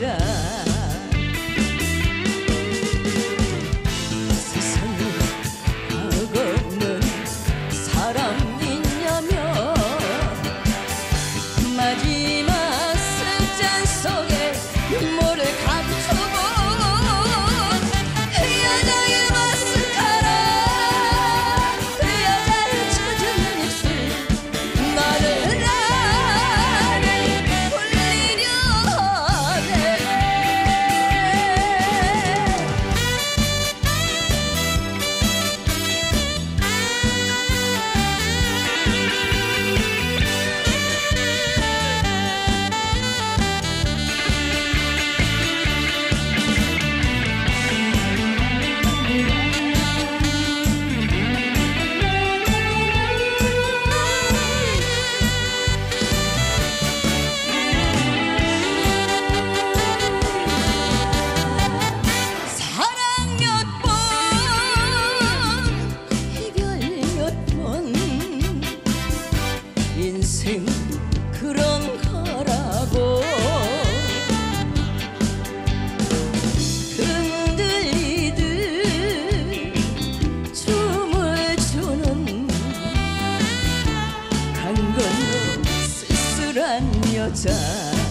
여자. 세상에 악없는 사람 있냐며 맞이 그런 거라고. 흔들리듯 춤을 추는 한 건너 쓸쓸한 여자.